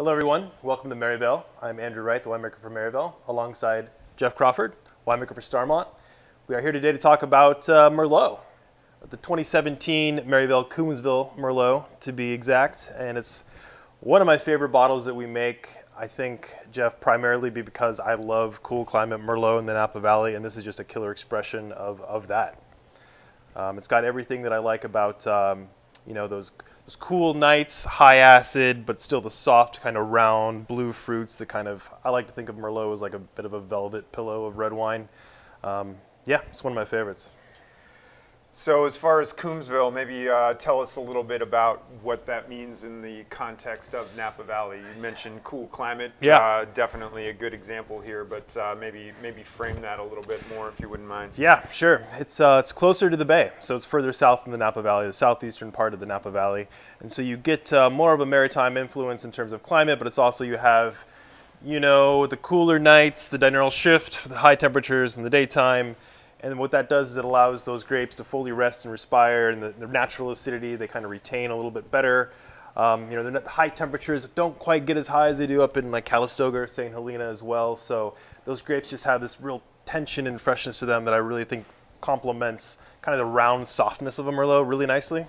Hello, everyone. Welcome to Merryvale. I'm Andrew Wright, the winemaker for Merryvale, alongside Jeff Crawford, winemaker for Starmont. We are here today to talk about uh, Merlot, the 2017 Merryvale Coombsville Merlot, to be exact. And it's one of my favorite bottles that we make. I think, Jeff, primarily because I love cool climate Merlot in the Napa Valley, and this is just a killer expression of, of that. Um, it's got everything that I like about, um, you know, those those cool nights, high acid, but still the soft kind of round blue fruits that kind of, I like to think of Merlot as like a bit of a velvet pillow of red wine. Um, yeah, it's one of my favorites. So as far as Coombsville, maybe uh, tell us a little bit about what that means in the context of Napa Valley. You mentioned cool climate, yeah. Uh, definitely a good example here, but uh, maybe maybe frame that a little bit more if you wouldn't mind. Yeah, sure. It's uh, it's closer to the bay, so it's further south in the Napa Valley, the southeastern part of the Napa Valley, and so you get uh, more of a maritime influence in terms of climate, but it's also you have, you know, the cooler nights, the diurnal shift, the high temperatures in the daytime and what that does is it allows those grapes to fully rest and respire, and the, the natural acidity they kind of retain a little bit better. Um, you know, they're not the high temperatures don't quite get as high as they do up in like Calistoga or St. Helena as well. So those grapes just have this real tension and freshness to them that I really think complements kind of the round softness of a Merlot really nicely.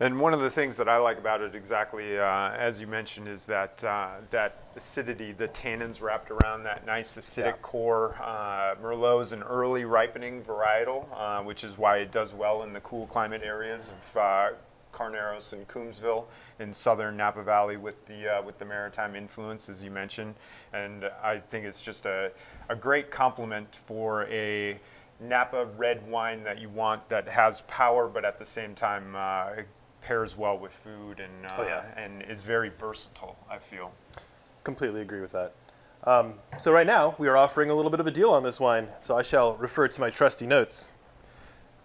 And one of the things that I like about it, exactly uh, as you mentioned, is that uh, that acidity, the tannins wrapped around that nice acidic yeah. core. Uh, Merlot is an early ripening varietal, uh, which is why it does well in the cool climate areas of uh, Carneros and Coombsville in southern Napa Valley with the uh, with the maritime influence, as you mentioned. And I think it's just a, a great complement for a Napa red wine that you want that has power, but at the same time pairs well with food and uh, oh, yeah. and is very versatile. I feel. Completely agree with that. Um, so right now we are offering a little bit of a deal on this wine. So I shall refer to my trusty notes.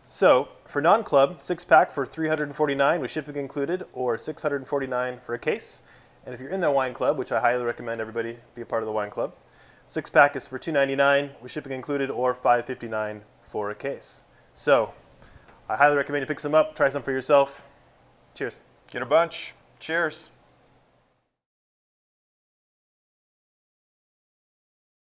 So for non-club, six pack for 349 with shipping included, or 649 for a case. And if you're in the wine club, which I highly recommend everybody be a part of the wine club, six pack is for 299 with shipping included, or 559 for a case. So I highly recommend you pick some up, try some for yourself. Cheers. Get a bunch. Cheers.